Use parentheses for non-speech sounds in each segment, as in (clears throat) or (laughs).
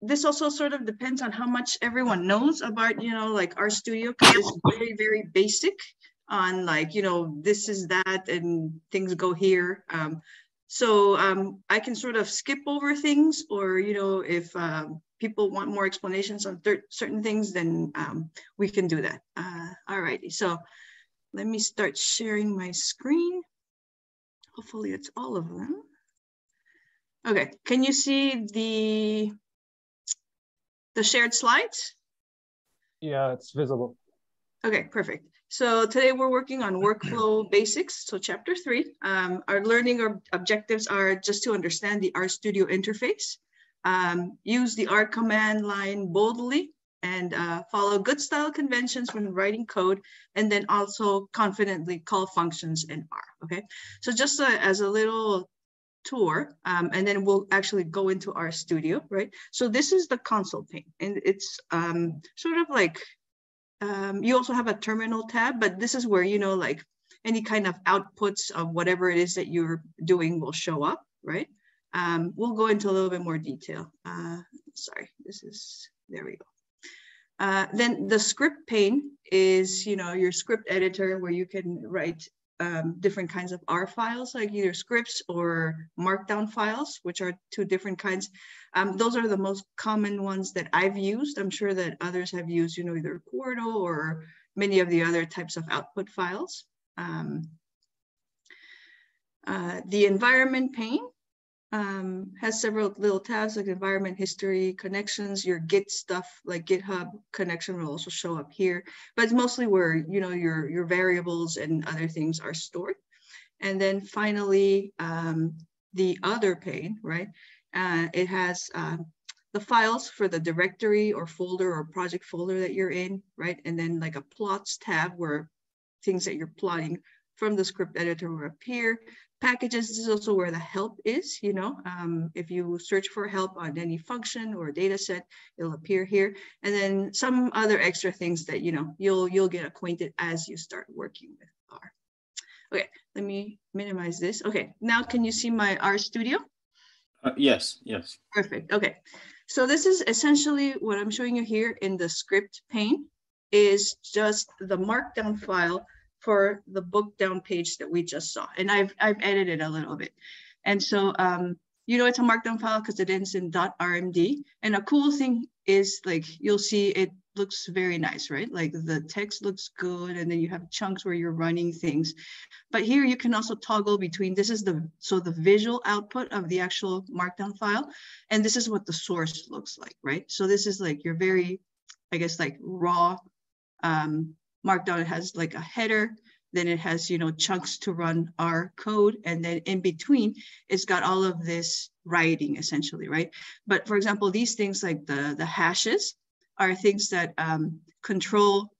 this also sort of depends on how much everyone knows about, you know, like RStudio it's very, very basic on like, you know, this is that and things go here. Um, so um, I can sort of skip over things or, you know, if um, people want more explanations on certain things, then um, we can do that. Uh, all righty, so let me start sharing my screen. Hopefully it's all of them. Okay, can you see the, the shared slides? Yeah, it's visible. Okay, perfect. So today we're working on workflow (clears throat) basics. So chapter three, um, our learning objectives are just to understand the RStudio interface, um, use the R command line boldly and uh, follow good style conventions when writing code, and then also confidently call functions in R, okay? So just uh, as a little tour, um, and then we'll actually go into RStudio, right? So this is the console pane, and it's um, sort of like um, you also have a terminal tab, but this is where, you know, like any kind of outputs of whatever it is that you're doing will show up, right? Um, we'll go into a little bit more detail. Uh, sorry, this is, there we go. Uh, then the script pane is, you know, your script editor where you can write um, different kinds of R files, like either scripts or markdown files, which are two different kinds. Um, those are the most common ones that I've used. I'm sure that others have used, you know, either Quarto or many of the other types of output files. Um, uh, the environment pane um, has several little tabs like environment history, connections, your Git stuff like GitHub connection will also show up here, but it's mostly where you know your, your variables and other things are stored. And then finally, um, the other pane, right? Uh, it has uh, the files for the directory or folder or project folder that you're in, right? And then like a plots tab where things that you're plotting from the script editor will appear packages this is also where the help is you know um, if you search for help on any function or data set it'll appear here. And then some other extra things that you know you'll you'll get acquainted as you start working with r. Okay let me minimize this. Okay now can you see my RStudio uh, yes yes. Perfect okay. So this is essentially what i'm showing you here in the script pane is just the markdown file for the bookdown page that we just saw. And I've, I've edited a little bit. And so, um, you know, it's a markdown file because it ends in .rmd. And a cool thing is like, you'll see it looks very nice, right? Like the text looks good and then you have chunks where you're running things. But here you can also toggle between, this is the, so the visual output of the actual markdown file. And this is what the source looks like, right? So this is like your very, I guess like raw um, Markdown has like a header, then it has, you know, chunks to run our code. And then in between, it's got all of this writing essentially, right? But for example, these things like the, the hashes are things that um, control,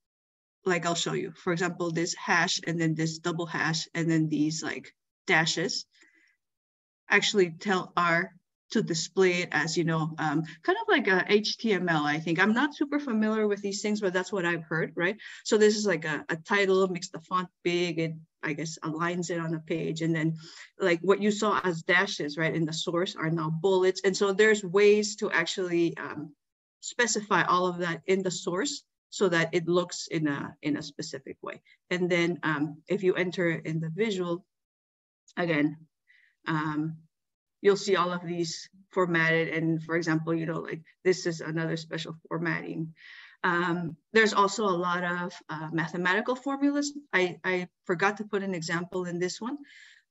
like I'll show you. For example, this hash and then this double hash and then these like dashes actually tell R to display it as, you know, um, kind of like a HTML, I think. I'm not super familiar with these things, but that's what I've heard, right? So this is like a, a title, makes the font big, it, I guess, aligns it on the page. And then like what you saw as dashes, right, in the source are now bullets. And so there's ways to actually um, specify all of that in the source so that it looks in a, in a specific way. And then um, if you enter in the visual, again, um, you'll see all of these formatted. And for example, you know, like this is another special formatting. Um, there's also a lot of uh, mathematical formulas. I, I forgot to put an example in this one,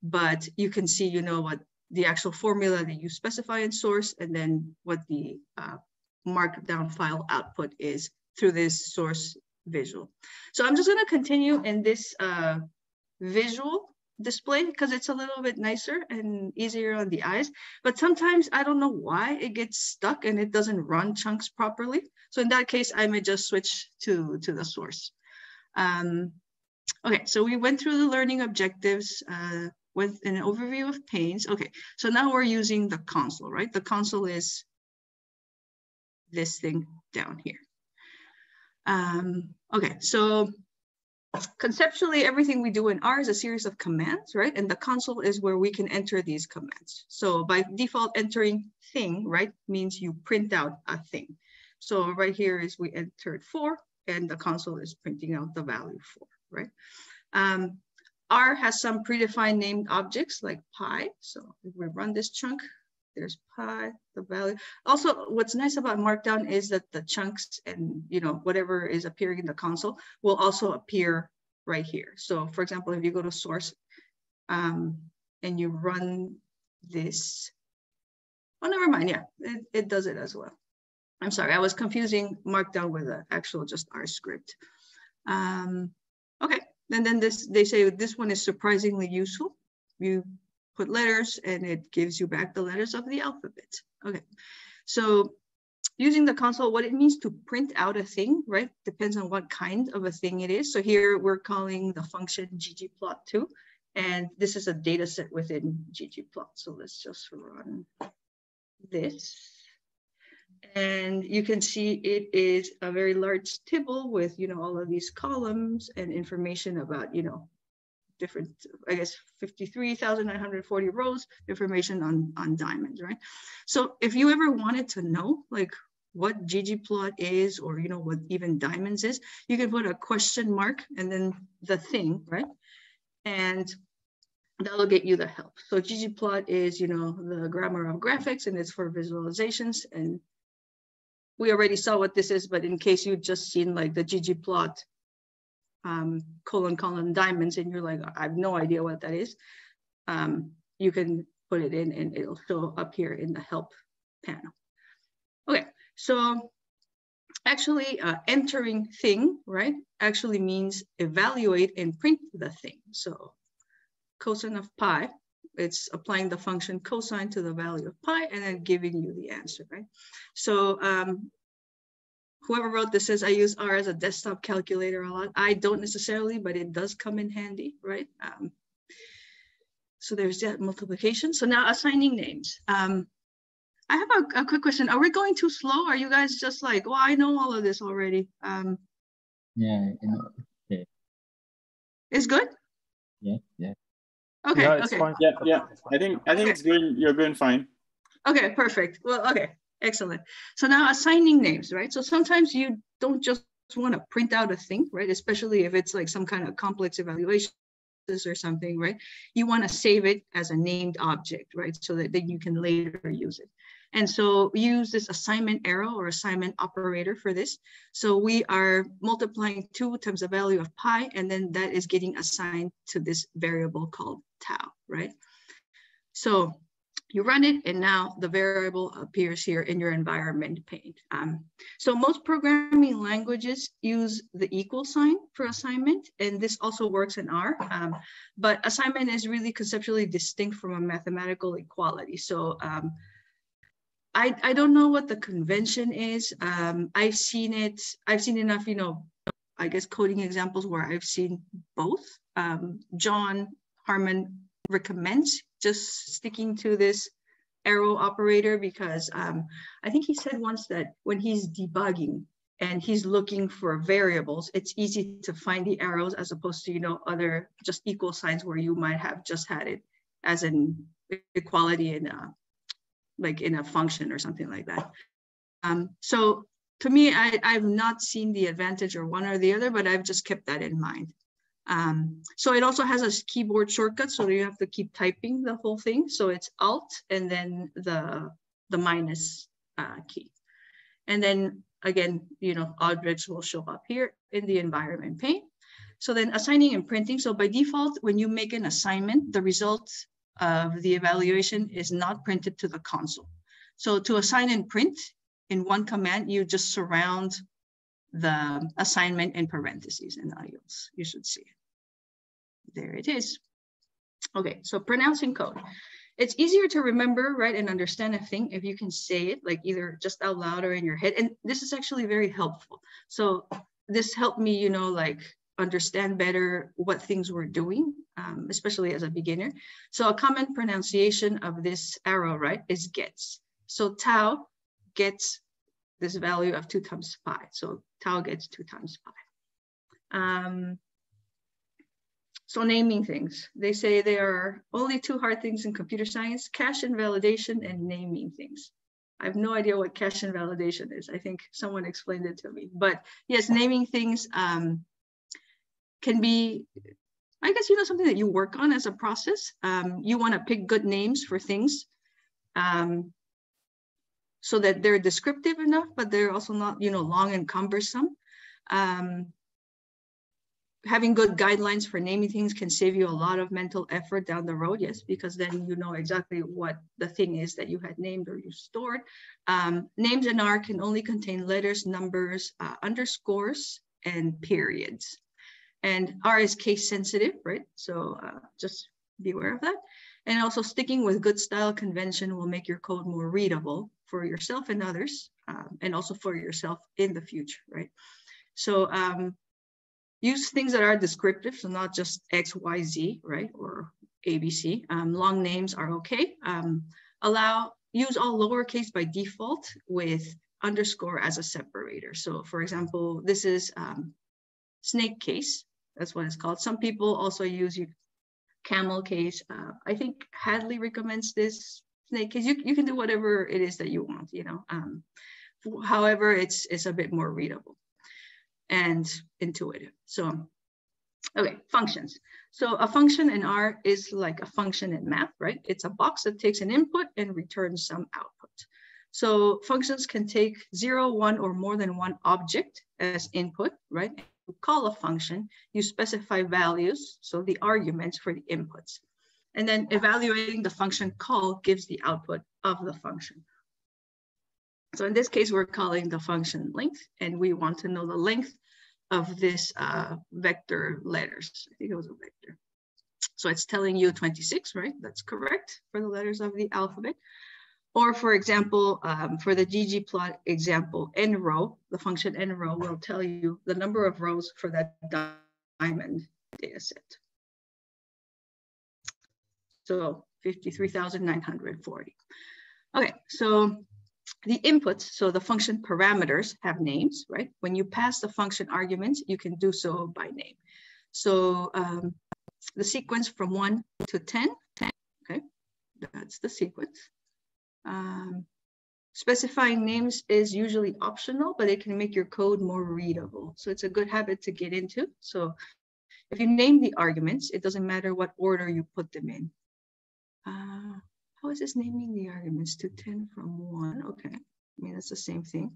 but you can see, you know, what the actual formula that you specify in source and then what the uh, markdown file output is through this source visual. So I'm just gonna continue in this uh, visual display because it's a little bit nicer and easier on the eyes. But sometimes I don't know why it gets stuck and it doesn't run chunks properly. So in that case, I may just switch to, to the source. Um, okay, so we went through the learning objectives uh, with an overview of panes. Okay, so now we're using the console, right? The console is this thing down here. Um, okay, so conceptually, everything we do in R is a series of commands, right? And the console is where we can enter these commands. So by default, entering thing, right, means you print out a thing. So right here is we entered four, and the console is printing out the value four, right? Um, R has some predefined named objects like pi. So if we run this chunk, there's pi, the value. Also, what's nice about Markdown is that the chunks and you know whatever is appearing in the console will also appear right here. So for example, if you go to source um, and you run this, oh, never mind, yeah, it, it does it as well. I'm sorry, I was confusing Markdown with the actual just R script. Um, okay, and then this they say this one is surprisingly useful. You put letters and it gives you back the letters of the alphabet. Okay, so using the console, what it means to print out a thing, right? Depends on what kind of a thing it is. So here we're calling the function ggplot2, and this is a data set within ggplot. So let's just run this. And you can see it is a very large table with, you know, all of these columns and information about, you know, different, I guess, 53,940 rows, information on, on diamonds, right? So if you ever wanted to know, like, what ggplot is, or, you know, what even diamonds is, you can put a question mark and then the thing, right? And that'll get you the help. So ggplot is, you know, the grammar of graphics and it's for visualizations. And we already saw what this is, but in case you've just seen like the ggplot um, colon colon diamonds and you're like, I have no idea what that is, um, you can put it in and it'll show up here in the help panel. Okay, so actually uh, entering thing, right, actually means evaluate and print the thing. So cosine of pi, it's applying the function cosine to the value of pi and then giving you the answer, right? So um, whoever wrote this says I use R as a desktop calculator a lot. I don't necessarily, but it does come in handy, right? Um, so there's that multiplication. So now assigning names. Um, I have a, a, quick question. Are we going too slow? Are you guys just like, well, I know all of this already? Um, yeah, okay. It's good? Yeah, yeah. Okay, yeah, okay. Fine. Yeah, yeah. I think I think Okay. it's going. You're going fine. Okay, perfect. Well, okay, excellent. So now assigning names, right? So sometimes you don't just want to print out a thing, right? Especially if it's like some kind of complex evaluation or something, right? You want to save it as a named object, right? So that then you can later use it. And so use this assignment arrow or assignment operator for this. So we are multiplying two times the value of pi, and then that is getting assigned to this variable called tau, right? So you run it and now the variable appears here in your environment pane. Um, so most programming languages use the equal sign for assignment and this also works in R, um, but assignment is really conceptually distinct from a mathematical equality. So um, I, I don't know what the convention is. Um, I've seen it, I've seen enough, you know, I guess coding examples where I've seen both. Um, Jon Harmon recommends just sticking to this arrow operator because um, I think he said once that when he's debugging and he's looking for variables, it's easy to find the arrows as opposed to, you know, other just equal signs where you might have just had it as an equality in a, like in a function or something like that. Um, so to me, I, I've not seen the advantage or one or the other, but I've just kept that in mind. Um, so it also has a keyboard shortcut, so you have to keep typing the whole thing. So it's Alt and then the, the minus uh, key. And then again, you know, objects will show up here in the environment pane. So then assigning and printing. So by default, when you make an assignment, the result of the evaluation is not printed to the console. So to assign and print in one command, you just surround the assignment in parentheses and you'll, you should see it. There it is. Okay, so pronouncing code. It's easier to remember, right, and understand a thing if you can say it like either just out loud or in your head. And this is actually very helpful. So this helped me, you know, like understand better what things we're doing, um, especially as a beginner. So a common pronunciation of this arrow, right, is gets. So tau gets this value of two times pi. So tau gets two times pi. Um, so naming things, they say there are only two hard things in computer science, cache invalidation and naming things. I have no idea what cache invalidation is. I think someone explained it to me, but yes, naming things um, can be, I guess, you know, something that you work on as a process. Um, you wanna pick good names for things um, so that they're descriptive enough, but they're also not, you know, long and cumbersome. Um, having good guidelines for naming things can save you a lot of mental effort down the road, yes, because then you know exactly what the thing is that you had named or you stored. Um, names in R can only contain letters, numbers, uh, underscores, and periods. And R is case sensitive, right? So uh, just be aware of that. And also sticking with good style convention will make your code more readable for yourself and others, um, and also for yourself in the future, right? So um, use things that are descriptive, so not just X, Y, Z, right, or ABC. Um, long names are okay. Um, allow, use all lowercase by default with underscore as a separator. So for example, this is um, snake case, that's what it's called. Some people also use camel case. Uh, I think Hadley recommends this snake case. You, you can do whatever it is that you want, you know. Um, however, it's, it's a bit more readable and intuitive. So, okay, functions. So a function in R is like a function in math, right? It's a box that takes an input and returns some output. So functions can take zero, one, or more than one object as input, right? You call a function, you specify values, so the arguments for the inputs. And then evaluating the function call gives the output of the function. So in this case, we're calling the function length, and we want to know the length of this uh, vector letters. I think it was a vector. So it's telling you 26, right? That's correct for the letters of the alphabet. Or for example, um, for the ggplot example, n row, the function n row will tell you the number of rows for that diamond data set. So 53,940. Okay, so the inputs, so the function parameters have names, right? When you pass the function arguments, you can do so by name. So um, the sequence from one to 10, 10, okay, that's the sequence. Um, specifying names is usually optional, but it can make your code more readable. So it's a good habit to get into. So if you name the arguments, it doesn't matter what order you put them in. Uh, how is this naming the arguments to 10 from 1? Okay, I mean, that's the same thing.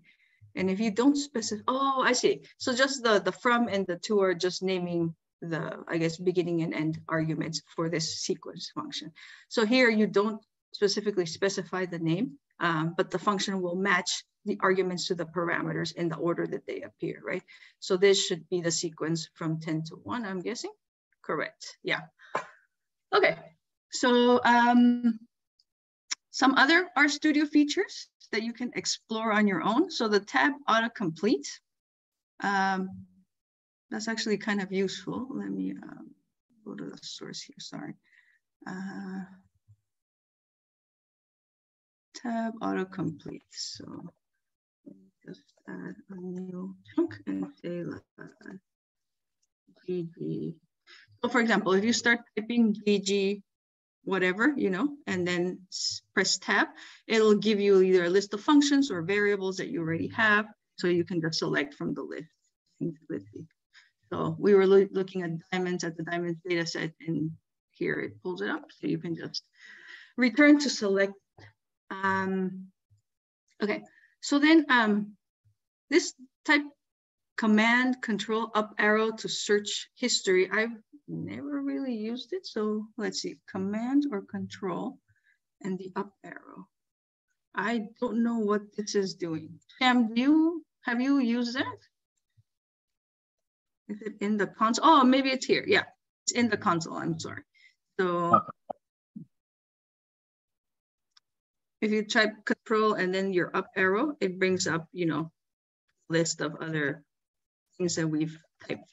And if you don't specify, oh, I see. So just the, the from and the to are just naming the, I guess, beginning and end arguments for this sequence function. So here you don't specifically specify the name, um, but the function will match the arguments to the parameters in the order that they appear, right? So this should be the sequence from 10 to 1, I'm guessing. Correct, yeah. Okay, so um, some other RStudio features that you can explore on your own. So the tab autocomplete, um, that's actually kind of useful. Let me um, go to the source here, sorry. Uh, tab autocomplete. So just add a new chunk and say uh, GG. So for example, if you start typing GG whatever, you know, and then press tab, it'll give you either a list of functions or variables that you already have. So you can just select from the list. So we were lo looking at diamonds at the diamonds data set and here it pulls it up. So you can just return to select. Um, okay, so then um, this type command control up arrow to search history. I've never really used it. So let's see, command or control and the up arrow. I don't know what this is doing. Sam, do you, have you used that? Is it in the console? Oh, maybe it's here. Yeah, it's in the console. I'm sorry. So if you type control and then your up arrow, it brings up, you know, list of other things that we've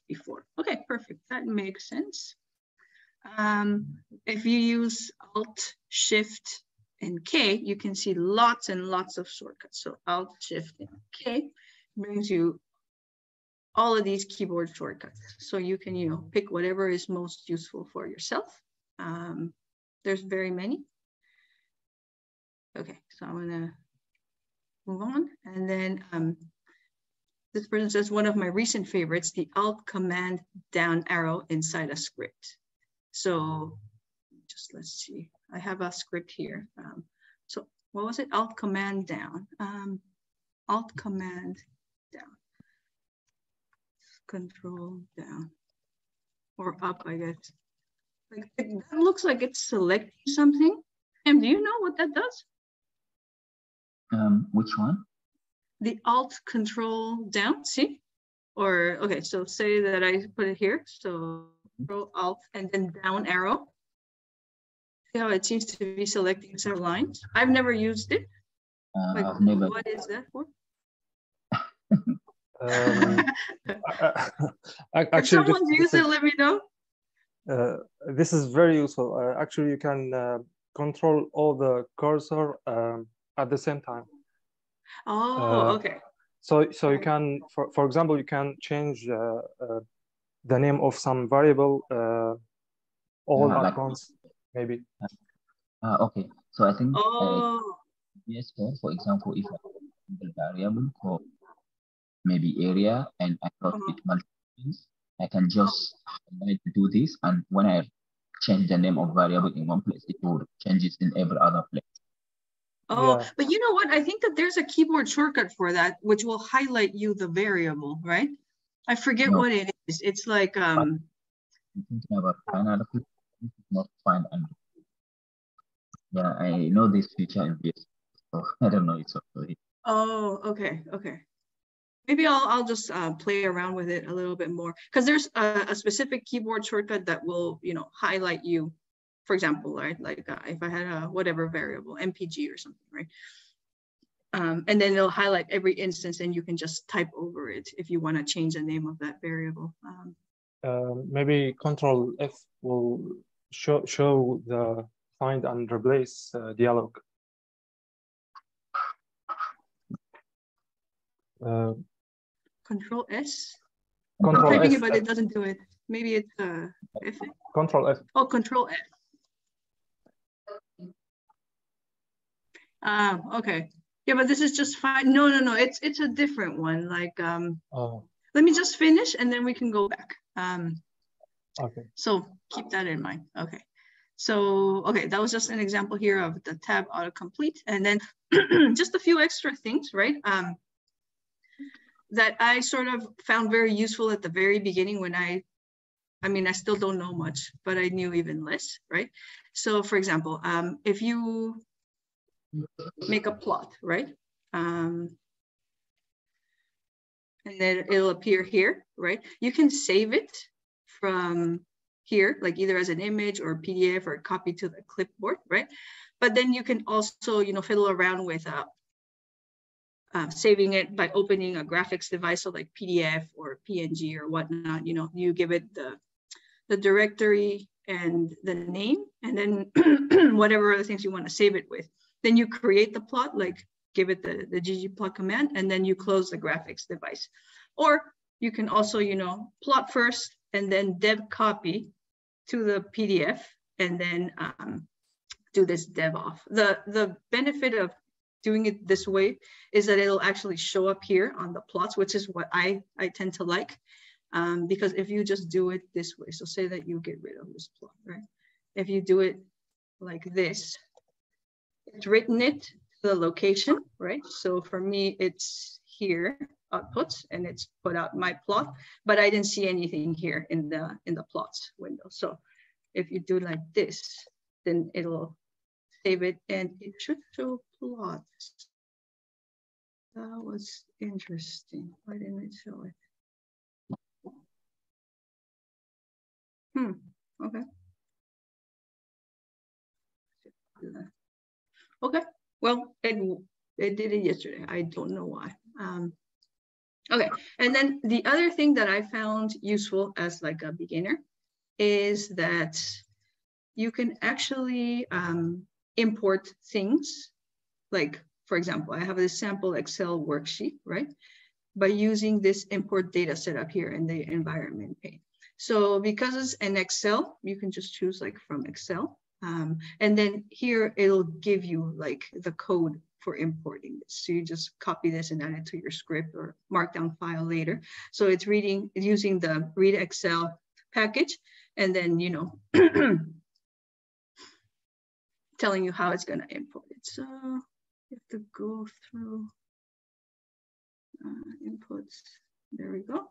before. Okay, perfect. That makes sense. Um, if you use Alt, Shift, and K, you can see lots and lots of shortcuts. So Alt, Shift, and K brings you all of these keyboard shortcuts. So you can, you know, pick whatever is most useful for yourself. Um, there's very many. Okay, so I'm gonna move on. And then um, this person says one of my recent favorites, the Alt Command down arrow inside a script. So just let's see, I have a script here. Um, so what was it? Alt Command down. Um, Alt Command down. Control down or up, I guess. Like it, that looks like it's selecting something. And do you know what that does? Um, which one? The Alt Control down, see? Or, okay, so say that I put it here. So Control Alt and then down arrow. See how it seems to be selecting several lines? I've never used it. Uh, Like, I've never. what is that for? (laughs) Um, (laughs) ac- If actually, this, someone's used it, let me know. uh, this is very useful. Uh, actually, you can uh, control all the cursor um, at the same time. Oh, Uh, okay. So, so you can, for, for example, you can change uh, uh, the name of some variable uh, all Yeah, at like- once, maybe. Uh, okay, so I think uh, Oh, yes, for, for example, if I have a variable called maybe area and I thought Uh-huh. it multiple I can just highlight do this, and when I change the name of variable in one place, it will change it in every other place. Oh, Yeah. but you know what? I think that there's a keyboard shortcut for that, which will highlight you the variable, right? I forget No. what it is. It's like, um, I'm thinking about final this is not find and yeah, I know this feature in VS, so (laughs) I don't know it's okay. oh, okay, okay. Maybe I'll, I'll just uh, play around with it a little bit more because there's a, a specific keyboard shortcut that will, you know, highlight you. For example, right? Like uh, if I had a whatever variable, MPG or something, right? Um, and then it'll highlight every instance and you can just type over it if you want to change the name of that variable. Um, Uh, maybe Control F will show show the find and replace uh, dialog. Uh, Control S. Control I'm typing F, it, but it doesn't do it. Maybe it's uh, F. Control F. Oh, Control F. Um, okay. Yeah, but this is just fine. No, no, no. It's it's a different one. Like, um, Oh, let me just finish and then we can go back. Um, okay. so keep that in mind. Okay. So, okay, that was just an example here of the tab autocomplete. And then (clears throat) just a few extra things, right? Um, that I sort of found very useful at the very beginning when I, I mean, I still don't know much, but I knew even less, right? So for example, um, if you make a plot, right? Um, and then it'll appear here, right? You can save it from here, like either as an image or PDF or copy to the clipboard, right? But then you can also, you know, fiddle around with uh, uh, saving it by opening a graphics device, so like PDF or PNG or whatnot. You know, you give it the the directory and the name, and then (clears throat) whatever other things you want to save it with. Then you create the plot, like give it the the ggplot command, and then you close the graphics device. Or you can also, you know, plot first and then dev copy to the PDF, and then um, do this dev off. The the benefit of doing it this way is that it'll actually show up here on the plots, which is what I, I tend to like. Um, because if you just do it this way, so say that you get rid of this plot, right? If you do it like this, it's written it to the location, right? So for me, it's here, outputs, and it's put out my plot, but I didn't see anything here in the in the plots window. So if you do like this, then it'll save it and it should show plots. That was interesting. Why didn't it show it? Hmm, okay. Okay, well, it, it did it yesterday. I don't know why. Um, okay, and then the other thing that I found useful as like a beginner is that you can actually um, import things like, for example, I have this sample Excel worksheet, right? by using this import data set up here in the environment pane. So because it's in Excel, you can just choose like from Excel. Um, and then here it'll give you like the code for importing this. So you just copy this and add it to your script or markdown file later. So it's reading using the read Excel package and then, you know, (clears throat) telling you how it's going to import it. So you have to go through uh, inputs. There we go.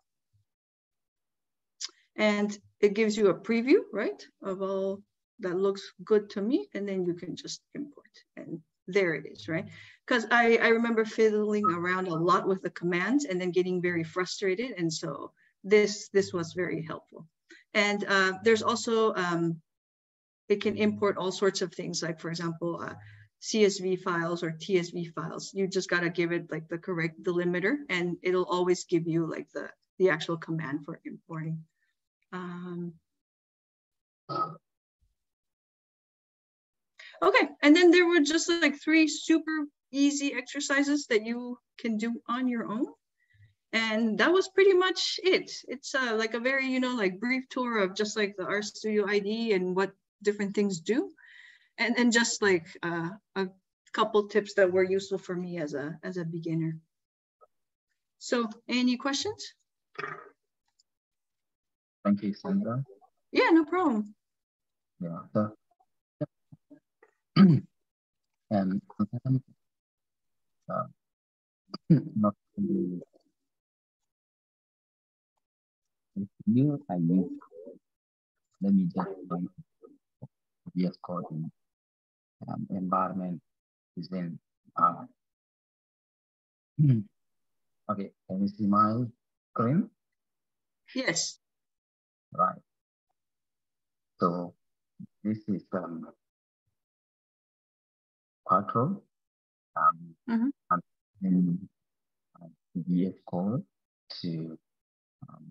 And it gives you a preview, right, of all that looks good to me. And then you can just import and there it is, right? Because I, I remember fiddling around a lot with the commands and then getting very frustrated. And so this, this was very helpful. And uh, there's also, um, it can import all sorts of things, like for example, uh, CSV files or TSV files. You just got to give it like the correct delimiter and it'll always give you like the, the actual command for importing. Um, okay, and then there were just like three super easy exercises that you can do on your own. And that was pretty much it. It's uh, like a very, you know, like brief tour of just like the RStudio ID and what different things do and and just like uh, a couple tips that were useful for me as a as a beginner. So, any questions? Thank you, Sandra. Yeah, no problem. Yeah. So, um, uh, not really new. I use. Let me just VS Code in um, environment is in uh, okay can you see my screen yes right so this is um Quarto um mm -hmm. and in uh, VS Code to um,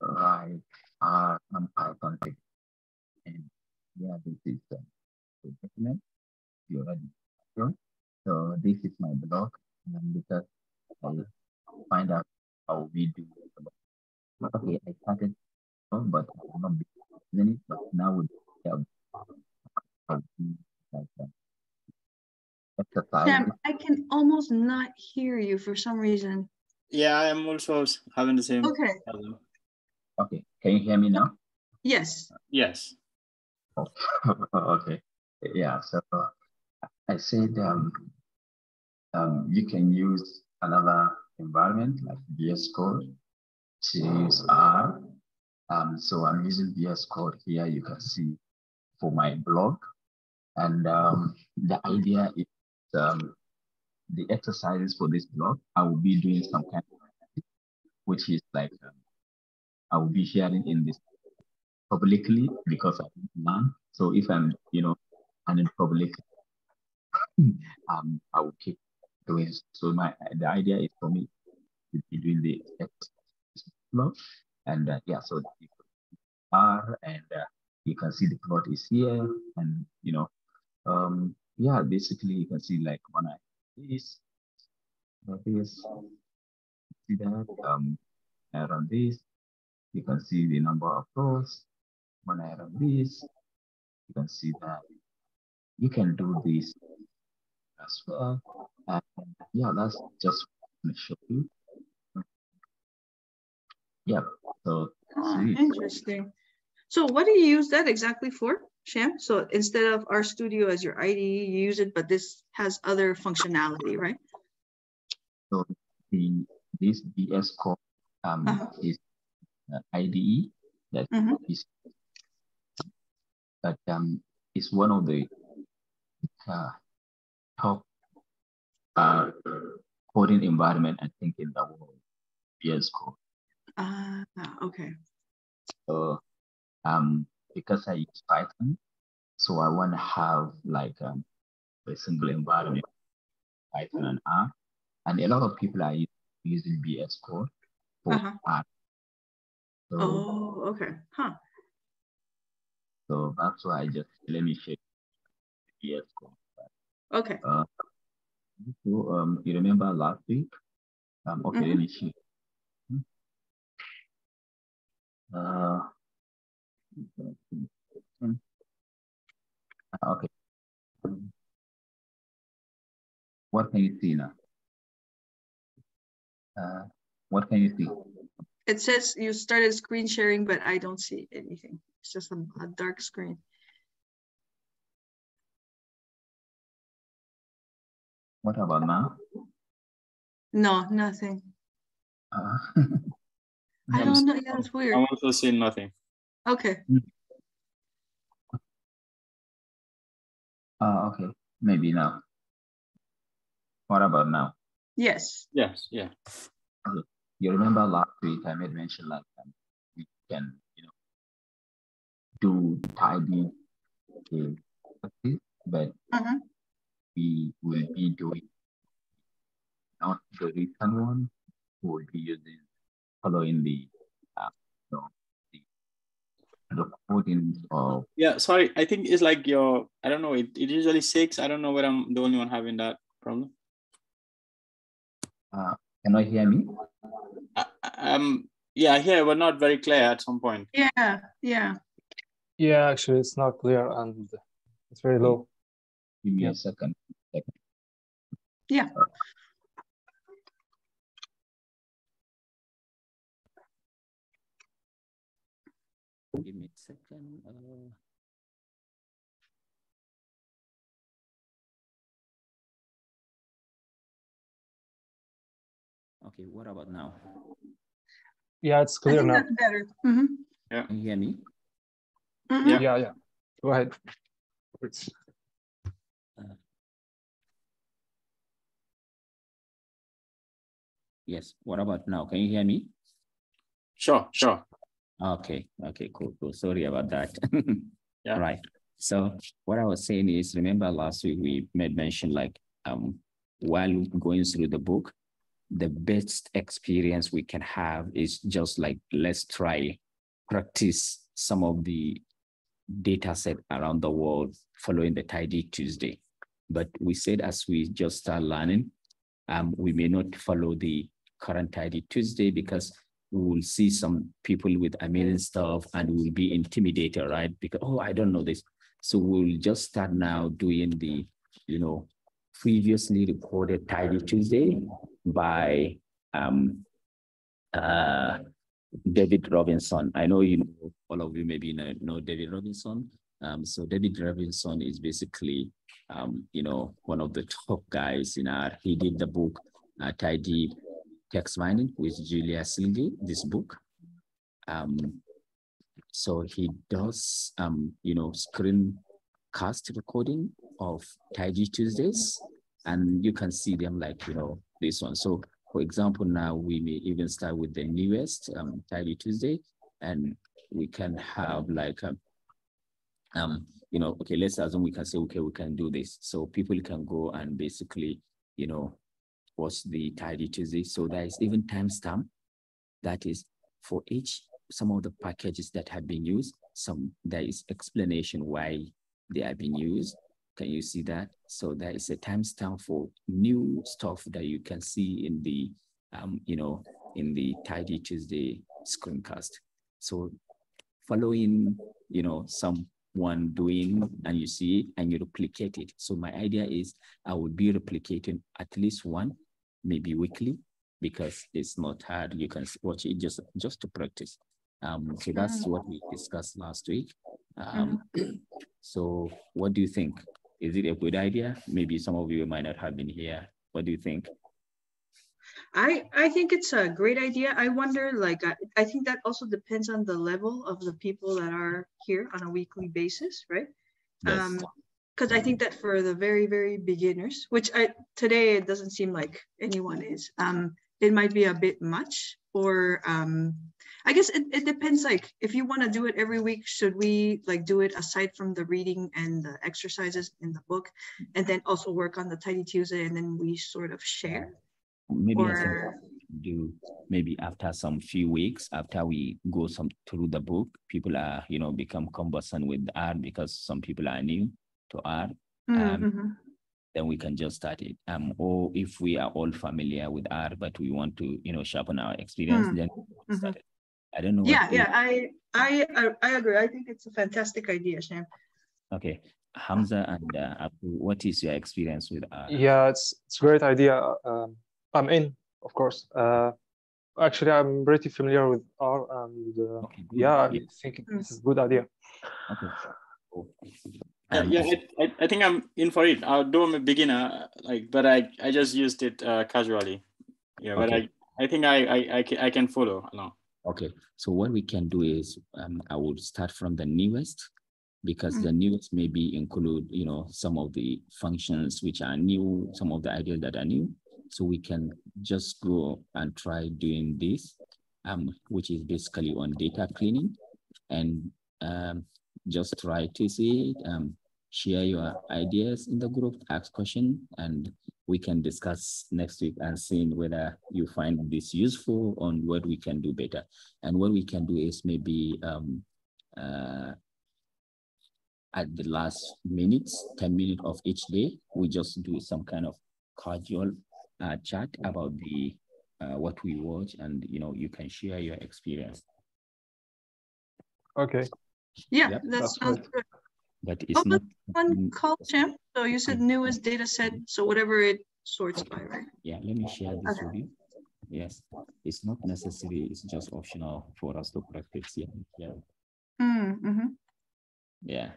write R and Python and yeah this is uh, document you already. So this is my blog and because I find out how we do Okay, I started but I will not be it, but now we have exercise. Sam, I can almost not hear you for some reason. Yeah, I am also having the same. Okay. Problem. Okay, can you hear me now? Yes. Yes. (laughs) okay yeah, so I said um, um, you can use another environment like VS Code to use R. Um, so I'm using VS Code here, you can see for my blog. And um, the idea is um, the exercises for this blog, I will be doing some kind of, which is like, um, I will be sharing in this publicly because I'm learn. So if I'm, you know, and in public, (laughs) um, I will keep doing. So my the idea is for me to be doing the flow, and uh, yeah, so are and uh, you can see the plot is here, and you know, um, yeah, basically you can see like when I this, this, see that um, I run this, you can see the number of rows. When I run this, you can see that you can do this as well. And yeah, that's just to show you. Yeah, so oh, interesting. So what do you use that exactly for, Sham? So instead of RStudio as your IDE, you use it, but this has other functionality, right? So the this VS Code um, uh -huh. is uh, IDE that mm -hmm. is, but um, is one of the uh, top uh, coding environment, I think, in the world, VS Code. Ah, uh, okay. So, um, because I use Python, so I want to have like um, a single environment, Python and R, and a lot of people are using VS Code for uh-huh. R. So, oh, okay, huh. So that's why I just let me share VS Code. Okay. Uh, so um, you remember last week Um, okay, let me see. Uh, okay. What can you see now? Uh, what can you see? It says you started screen sharing, but I don't see anything. It's just a, a dark screen. What about now? No, nothing. Uh, (laughs) I don't know. Yeah, it's weird. I'm also seeing nothing. Okay. uh, okay, maybe now. What about now? Yes. Yes, yeah. Okay. You remember last week I made mention like um, we can, you know, do tidy okay, practice, but Mhm. we will be doing not the recent one. We will be using following the uh, you know, the recordings of Yeah, sorry. I think it's like your, I don't know, it, it usually six. I don't know whether I'm the only one having that problem. uh, can you hear me? I, I- um, yeah, here, we're not very clear at some point. Yeah. Yeah. Yeah, actually, it's not clear and it's very low. Give me Yeah. a second. second. Yeah. Give me a second. Uh, okay, what about now? Yeah, it's clear now. that's better. Mhm. Can you hear me? Mhm. Yeah. Yeah, yeah. Go ahead. It's- Yes. What about now? Can you hear me? Sure, sure. Okay. Okay. Cool. Cool. Sorry about that. (laughs) Yeah. Right. So what I was saying is, remember last week we made mention like um while going through the book, the best experience we can have is just like let's try practice some of the data set around the world following the tidy Tuesday. But we said as we just start learning, um, we may not follow the current tidy Tuesday because we will see some people with amazing stuff and we'll be intimidated, right? Because, oh, I don't know this. So we'll just start now doing the, you know, previously recorded Tidy Tuesday by um, uh, David Robinson. I know you know, all of you maybe know, know David Robinson. Um, so David Robinson is basically, um, you know, one of the top guys in R, he did the book, uh, Tidy Text Mining with Julia Silge, this book. Um, so he does, um, you know, screencast recording of Tidy Tuesdays, and you can see them like, you know, this one. So for example, now we may even start with the newest um, Tidy Tuesday, and we can have like, um, um, you know, okay, let's assume we can say, okay, we can do this. So people can go and basically, you know, watch the Tidy Tuesday. So there is even timestamp that is for each some of the packages that have been used. Some there is explanation why they have been used. Can you see that? So there is a timestamp for new stuff that you can see in the, um, you know, in the Tidy Tuesday screencast. So following, you know, someone doing and you see it and you replicate it. So my idea is I would be replicating at least one, maybe weekly, because it's not hard. You can watch it just just to practice. Um, so that's what we discussed last week. Um, (clears throat) so what do you think? Is it a good idea? Maybe some of you might not have been here. What do you think? I I think it's a great idea. I wonder, like, I, I think that also depends on the level of the people that are here on a weekly basis, right? Yes. Um, because I think that for the very very beginners, which I today it doesn't seem like anyone is, um, it might be a bit much. Or um, I guess it, it depends. Like, if you want to do it every week, should we like do it aside from the reading and the exercises in the book, and then also work on the Tidy Tuesday, and then we sort of share? maybe Or do maybe after some few weeks after we go some through the book people are you know become conversant with R because some people are new to R Mm, um, mhm. then we can just start it. Um, or if we are all familiar with R, but we want to, you know, sharpen our experience, Hmm. then Mhm. start it. I don't know. Yeah, yeah, I, I, I- I agree. I think it's a fantastic idea, Sham. Okay, Hamza and uh, Abu, what is your experience with R? Yeah, it's it's a great idea. Um, I'm in, of course. Uh, actually, I'm pretty familiar with R, and uh, Okay, good. yeah, I think Mm. this is a good idea. Okay. Cool. Yeah, Um, yeah I, I, I think I'm in for it. Although I'm a beginner, like, but I, I just used it uh, casually. Yeah, but Okay. I, I think I, I, I, can, I can follow along. Okay, so what we can do is um, I will start from the newest because Mm. the newest maybe include, you know, some of the functions which are new, some of the ideas that are new. So we can just go and try doing this, um, which is basically on data cleaning and um, just try to see it, um, share your ideas in the group, ask question, and we can discuss next week and seeing whether you find this useful on what we can do better. And what we can do is maybe um, uh, at the last minutes, 10 minutes of each day, we just do some kind of casual uh, chat about the uh, what we watch and you know you can share your experience. Okay. Yeah, Yep, that that's sounds great. good. But it's Oh, not One call, Sham. So you said newest data set, so whatever it sorts by, right? Yeah, let me share this Okay. with you. Yes, it's not necessary, it's just optional for us to practice. Yeah, yeah, Mm, mhm. yeah.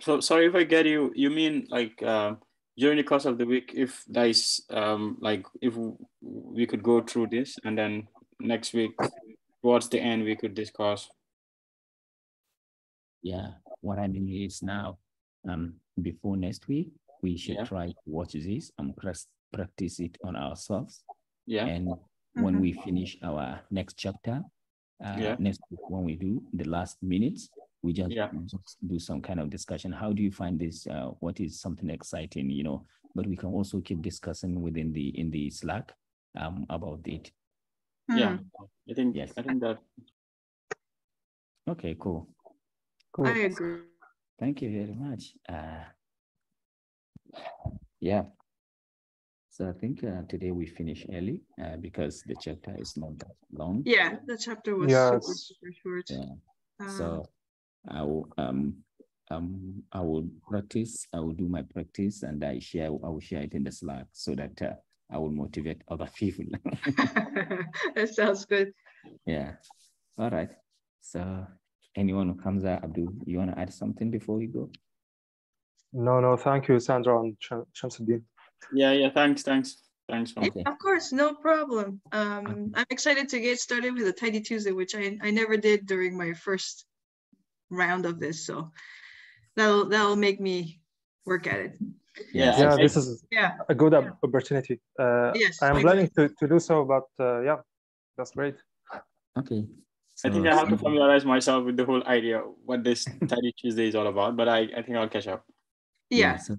So sorry if I get you. You mean like um, during the course of the week, if there's um, like if we could go through this, and then next week towards the end we could discuss. Yeah, what I mean is now, um, before next week, we should Yeah. try to watch this and practice it on ourselves. Yeah. And when Mhm. we finish our next chapter, uh, Yeah. next week when we do the last minutes, we just, Yeah. just do some kind of discussion. How do you find this? Uh, what is something exciting? You know, but we can also keep discussing within the in the Slack um, about it. Yeah. Mm, I think Yes. I think that Okay, cool. Cool. I agree. Thank you very much. Uh, yeah. So I think uh, today we finish early uh, because the chapter is not that long. Yeah, the chapter was Yeah, super, super short. Yeah. Um, So I will um um I will practice. I will do my practice and I share. I will share it in the Slack so that uh, I will motivate other (laughs) people. (laughs) that sounds good. yeah. All right. So anyone who comes out, Abdul, you want to add something before we go? No, no, thank you, Sandra and Sham- Shamsuddin. yeah yeah thanks thanks thanks man. Okay. Of course, no problem. Um, I'm excited to get started with a Tidy Tuesday, which I, I never did during my first round of this. So that'll that'll make me work at it. Yeah, Yeah, this is Yeah. a good op- opportunity. Uh, Yes. I am I planning to, to do so, but uh, yeah, that's great. Okay. I think I have to familiarize myself with the whole idea of what this Tidy Tuesday is all about, but I, I think I'll catch up. Yeah. so-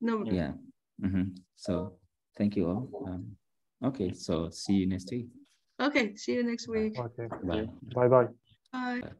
No. yeah. hmm So thank you all. Um, okay. So see you next week. Okay. See you next week. Okay, Bye. bye bye. Bye.